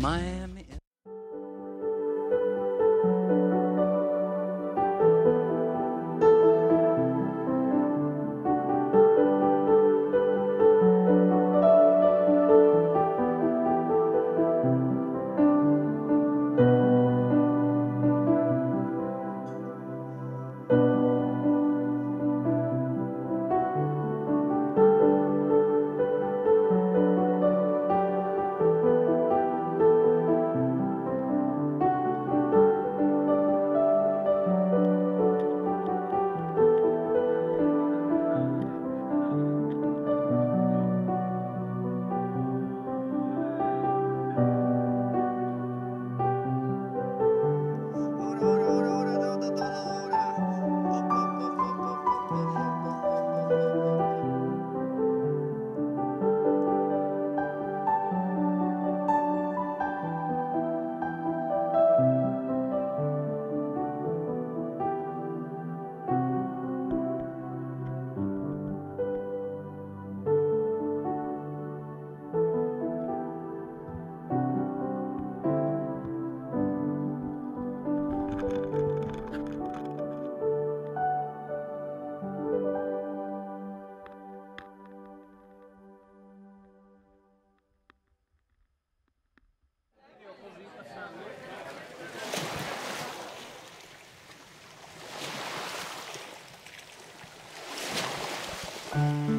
my Bye.